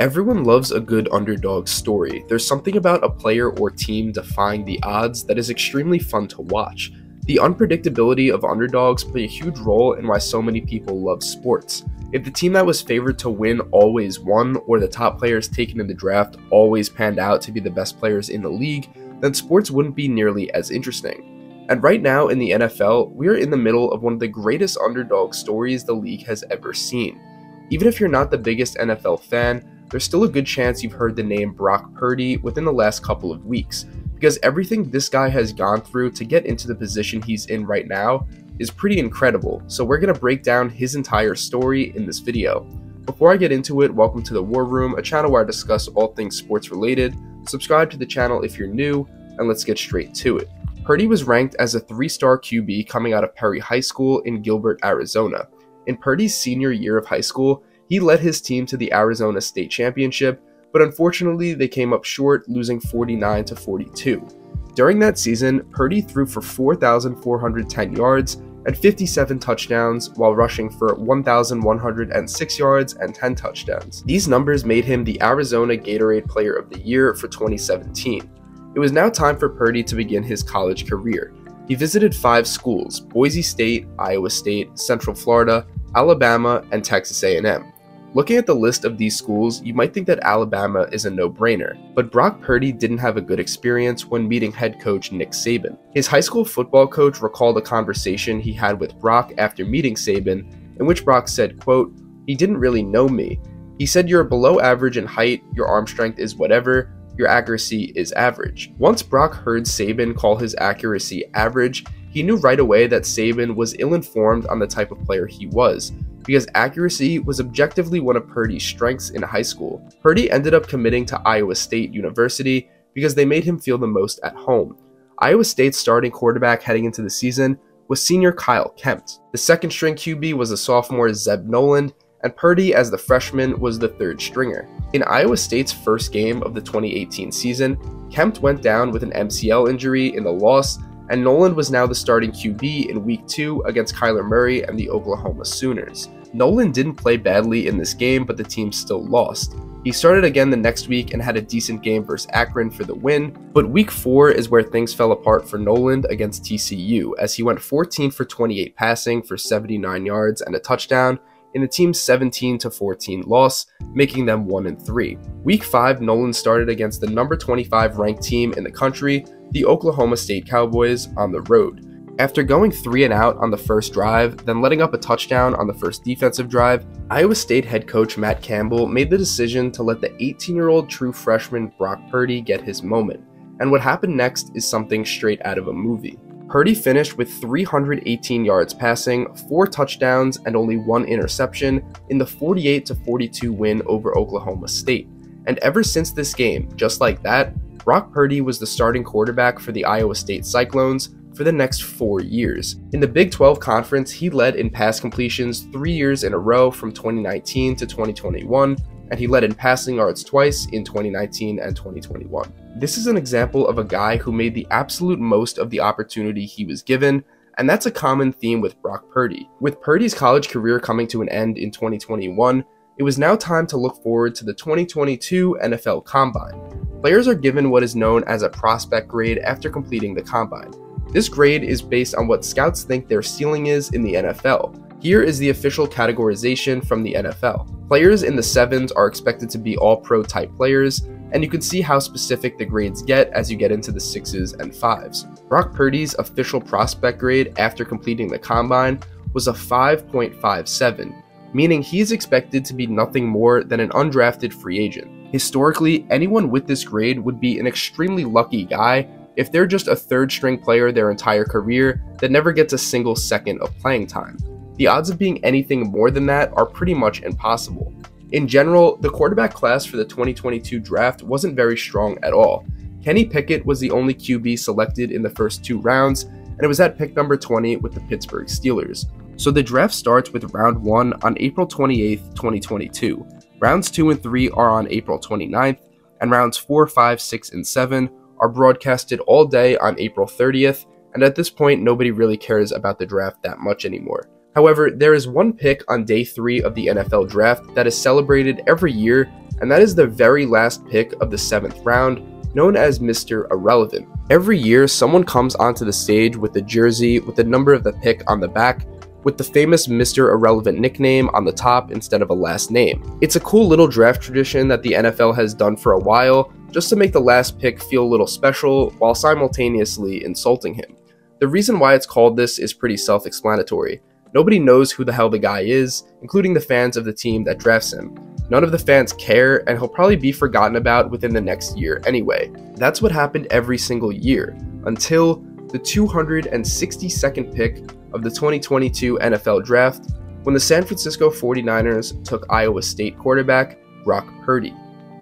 Everyone loves a good underdog story. There's something about a player or team defying the odds that is extremely fun to watch. The unpredictability of underdogs play a huge role in why so many people love sports. If the team that was favored to win always won, or the top players taken in the draft always panned out to be the best players in the league, then sports wouldn't be nearly as interesting. And right now in the NFL, we are in the middle of one of the greatest underdog stories the league has ever seen. Even if you're not the biggest NFL fan, there's still a good chance you've heard the name Brock Purdy within the last couple of weeks, because everything this guy has gone through to get into the position he's in right now is pretty incredible, so we're going to break down his entire story in this video. Before I get into it, welcome to the War Room, a channel where I discuss all things sports related. Subscribe to the channel if you're new, and let's get straight to it. Purdy was ranked as a three-star QB coming out of Perry High School in Gilbert, Arizona. In Purdy's senior year of high school, he led his team to the Arizona State Championship, but unfortunately they came up short, losing 49 to 42. During that season, Purdy threw for 4,410 yards and 57 touchdowns while rushing for 1,106 yards and 10 touchdowns. These numbers made him the Arizona Gatorade Player of the Year for 2017. It was now time for Purdy to begin his college career. He visited five schools, Boise State, Iowa State, Central Florida, Alabama, and Texas A&M. Looking at the list of these schools, you might think that Alabama is a no-brainer, but Brock Purdy didn't have a good experience when meeting head coach Nick Saban. His high school football coach recalled a conversation he had with Brock after meeting Saban, in which Brock said, quote, he didn't really know me. He said you're below average in height, your arm strength is whatever, your accuracy is average. Once Brock heard Saban call his accuracy average, he knew right away that Saban was ill-informed on the type of player he was, because accuracy was objectively one of Purdy's strengths in high school. Purdy ended up committing to Iowa State University because they made him feel the most at home. Iowa State's starting quarterback heading into the season was senior Kyle Kempt. The second string QB was a sophomore Zeb Noland, and Purdy as the freshman was the third stringer. In Iowa State's first game of the 2018 season, Kempt went down with an MCL injury in the loss and Noland was now the starting QB in week 2 against Kyler Murray and the Oklahoma Sooners. Noland didn't play badly in this game, but the team still lost. He started again the next week and had a decent game versus Akron for the win, but week 4 is where things fell apart for Noland against TCU as he went 14 for 28 passing for 79 yards and a touchdown in the team's 17 14 loss, making them 1 and 3. Week 5 Noland started against the number 25 ranked team in the country, the Oklahoma State Cowboys on the road. After going 3 and out on the first drive, then letting up a touchdown on the first defensive drive, Iowa State head coach Matt Campbell made the decision to let the 18-year-old true freshman Brock Purdy get his moment. And what happened next is something straight out of a movie. Purdy finished with 318 yards passing, 4 touchdowns, and only 1 interception in the 48 42 win over Oklahoma State. And ever since this game, just like that, Brock Purdy was the starting quarterback for the Iowa State Cyclones for the next four years. In the Big 12 Conference, he led in pass completions three years in a row from 2019 to 2021, and he led in passing yards twice in 2019 and 2021. This is an example of a guy who made the absolute most of the opportunity he was given, and that's a common theme with Brock Purdy. With Purdy's college career coming to an end in 2021, it was now time to look forward to the 2022 NFL Combine. Players are given what is known as a prospect grade after completing the combine. This grade is based on what scouts think their ceiling is in the NFL. Here is the official categorization from the NFL. Players in the sevens are expected to be all pro type players, and you can see how specific the grades get as you get into the sixes and fives. Brock Purdy's official prospect grade after completing the combine was a 5.57, meaning he is expected to be nothing more than an undrafted free agent. Historically, anyone with this grade would be an extremely lucky guy if they're just a third string player their entire career that never gets a single second of playing time. The odds of being anything more than that are pretty much impossible. In general, the quarterback class for the 2022 draft wasn't very strong at all. Kenny Pickett was the only QB selected in the first two rounds, and it was at pick number 20 with the Pittsburgh Steelers. So the draft starts with round 1 on April 28, 2022. Rounds 2 and 3 are on April 29th, and rounds 4, 5, 6, and 7 are broadcasted all day on April 30th, and at this point, nobody really cares about the draft that much anymore. However, there is one pick on day 3 of the NFL draft that is celebrated every year and that is the very last pick of the seventh round, known as Mr. Irrelevant. Every year, someone comes onto the stage with a jersey with the number of the pick on the back, with the famous Mr. Irrelevant nickname on the top instead of a last name. It's a cool little draft tradition that the NFL has done for a while, just to make the last pick feel a little special while simultaneously insulting him. The reason why it's called this is pretty self explanatory. Nobody knows who the hell the guy is, including the fans of the team that drafts him. None of the fans care, and he'll probably be forgotten about within the next year anyway. That's what happened every single year, until the 262nd pick of the 2022 NFL Draft, when the San Francisco 49ers took Iowa State quarterback Brock Purdy.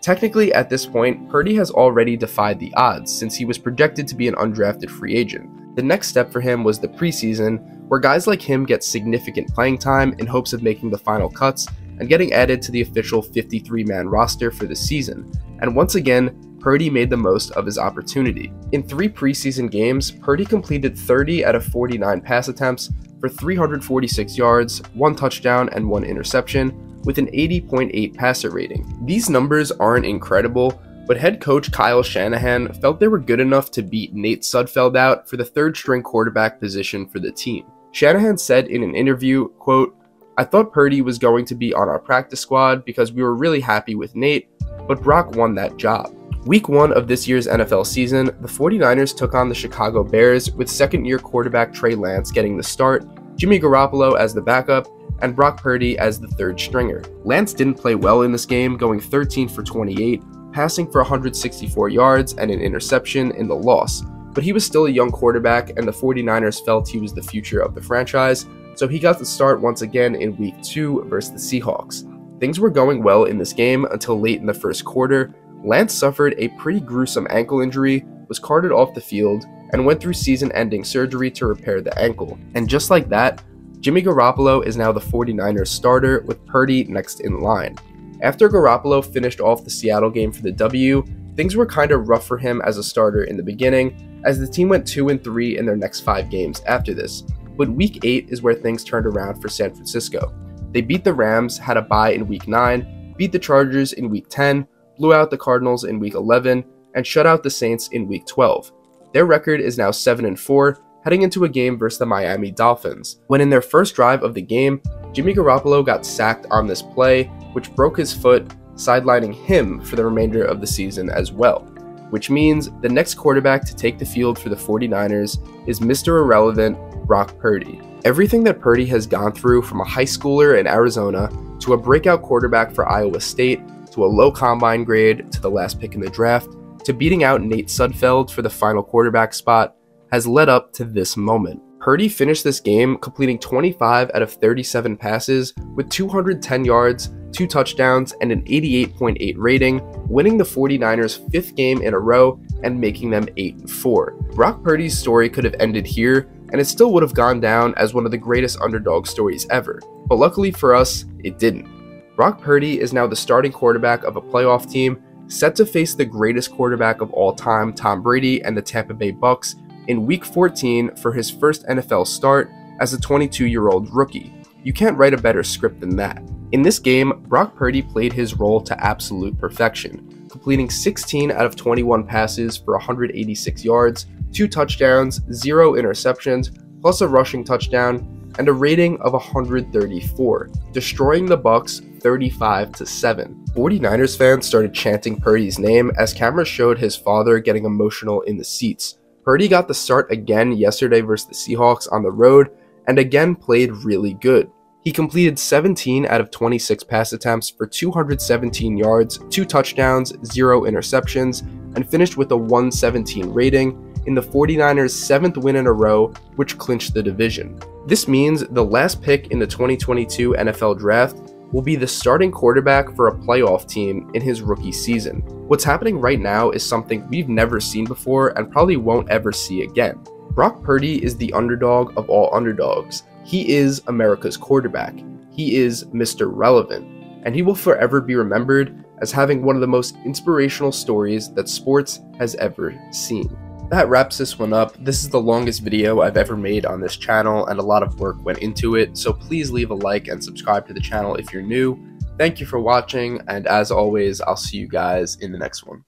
Technically, at this point, Purdy has already defied the odds since he was projected to be an undrafted free agent. The next step for him was the preseason, where guys like him get significant playing time in hopes of making the final cuts and getting added to the official 53 man roster for the season. And once again, Purdy made the most of his opportunity. In three preseason games, Purdy completed 30 out of 49 pass attempts for 346 yards, one touchdown, and one interception, with an 80.8 passer rating. These numbers aren't incredible, but head coach Kyle Shanahan felt they were good enough to beat Nate Sudfeld out for the third string quarterback position for the team. Shanahan said in an interview, quote, I thought Purdy was going to be on our practice squad because we were really happy with Nate, but Brock won that job. Week 1 of this year's NFL season, the 49ers took on the Chicago Bears with second year quarterback Trey Lance getting the start, Jimmy Garoppolo as the backup, and Brock Purdy as the third stringer. Lance didn't play well in this game, going 13 for 28, passing for 164 yards and an interception in the loss. But he was still a young quarterback, and the 49ers felt he was the future of the franchise, so he got the start once again in week 2 versus the Seahawks. Things were going well in this game until late in the first quarter. Lance suffered a pretty gruesome ankle injury, was carted off the field, and went through season ending surgery to repair the ankle. And just like that, Jimmy Garoppolo is now the 49ers starter with Purdy next in line. After Garoppolo finished off the Seattle game for the W, things were kind of rough for him as a starter in the beginning, as the team went 2 and 3 in their next 5 games after this. But week 8 is where things turned around for San Francisco. They beat the Rams, had a bye in week 9, beat the Chargers in week 10, blew out the Cardinals in week 11, and shut out the Saints in week 12. Their record is now 7 and 4, heading into a game versus the Miami Dolphins. When in their first drive of the game, Jimmy Garoppolo got sacked on this play which broke his foot, sidelining him for the remainder of the season as well. Which means the next quarterback to take the field for the 49ers is Mr. Irrelevant, Brock Purdy. Everything that Purdy has gone through from a high schooler in Arizona to a breakout quarterback for Iowa State to a low combine grade to the last pick in the draft to beating out Nate Sudfeld for the final quarterback spot has led up to this moment. Purdy finished this game completing 25 out of 37 passes with 210 yards, two touchdowns, and an 88.8 rating, winning the 49ers' fifth game in a row and making them 8 4. Brock Purdy's story could have ended here, and it still would have gone down as one of the greatest underdog stories ever. But luckily for us, it didn't. Brock Purdy is now the starting quarterback of a playoff team, set to face the greatest quarterback of all time, Tom Brady, and the Tampa Bay Bucks in Week 14 for his first NFL start as a 22 year old rookie. You can't write a better script than that. In this game, Brock Purdy played his role to absolute perfection, completing 16 out of 21 passes for 186 yards, 2 touchdowns, 0 interceptions, plus a rushing touchdown, and a rating of 134, destroying the Bucks 35 to 7. 49ers fans started chanting Purdy's name as cameras showed his father getting emotional in the seats. Purdy got the start again yesterday versus the Seahawks on the road and again played really good. He completed 17 out of 26 pass attempts for 217 yards, 2 touchdowns, 0 interceptions, and finished with a 117 rating in the 49ers' seventh win in a row, which clinched the division. This means the last pick in the 2022 NFL Draft will be the starting quarterback for a playoff team in his rookie season. What's happening right now is something we've never seen before and probably won't ever see again. Brock Purdy is the underdog of all underdogs. He is America's quarterback. He is Mr. Relevant, and he will forever be remembered as having one of the most inspirational stories that sports has ever seen. That wraps this one up. This is the longest video I've ever made on this channel and a lot of work went into it, so please leave a like and subscribe to the channel if you're new. Thank you for watching, and as always, I'll see you guys in the next one.